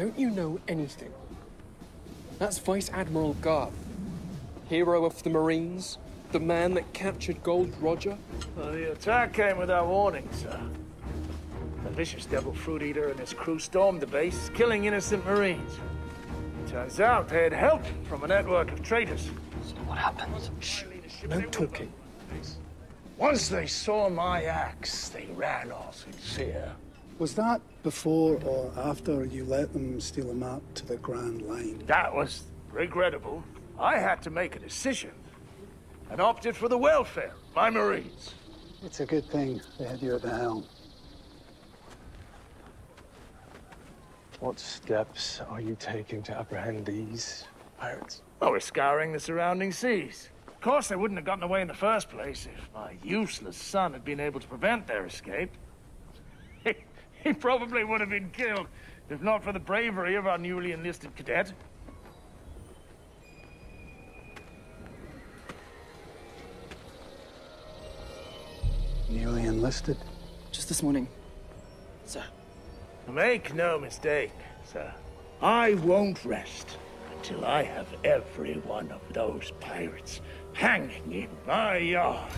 Don't you know anything? That's Vice Admiral Garp, hero of the Marines, the man that captured Gold Roger. Well, the attack came without warning, sir. The vicious devil fruit eater and his crew stormed the base, killing innocent Marines. Turns out they had help from a network of traitors. So what happened? Shh. No talking. Once they saw my axe, they ran off in fear. Was that before or after you let them steal a map to the Grand Line? That was regrettable. I had to make a decision and opted for the welfare of my Marines. It's a good thing they had you at the helm. What steps are you taking to apprehend these pirates? Oh, we're scouring the surrounding seas. Of course, they wouldn't have gotten away in the first place if my useless son had been able to prevent their escape. He, he probably would have been killed, if not for the bravery of our newly enlisted cadet. Newly enlisted? Just this morning, sir. Make no mistake, sir. I won't rest until I have every one of those pirates hanging in my yard.